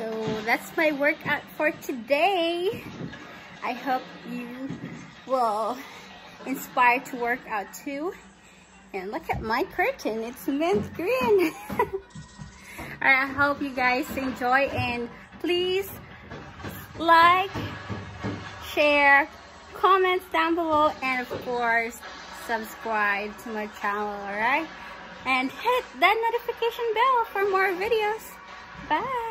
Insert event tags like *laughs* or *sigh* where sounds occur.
So that's my workout for today. I hope you will inspire to work out too. And look at my curtain, it's mint green. *laughs* I hope you guys enjoy and please like, share, comments down below, and of course, subscribe to my channel, alright? And hit that notification bell for more videos. Bye!